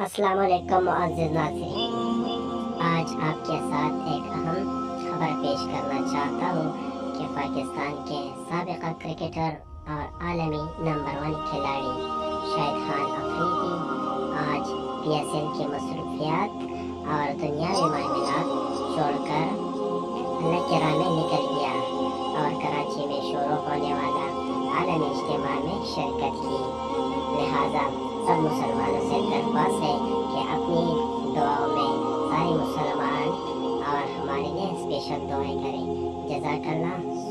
अज़ीज़ नाज़रीन। आज आपके साथ एक अहम खबर पेश करना चाहता हूँ कि पाकिस्तान के सबका क्रिकेटर और आलमी नंबर वन खिलाड़ी शाहिद खान अफरीदी, आज पीएसएल की मसरूफियात और दुनियावी मामलात छोड़कर अल्लाह के राह में निकल गया और कराची में शुरू होने वाला आलमी इज्तिमा में शिरकत की। सब मुसलमानों से दरख्वास्त है कि अपनी दुआओं में सारे मुसलमान और हमारे लिए स्पेशल दुआएँ करें। जजाकल्ला।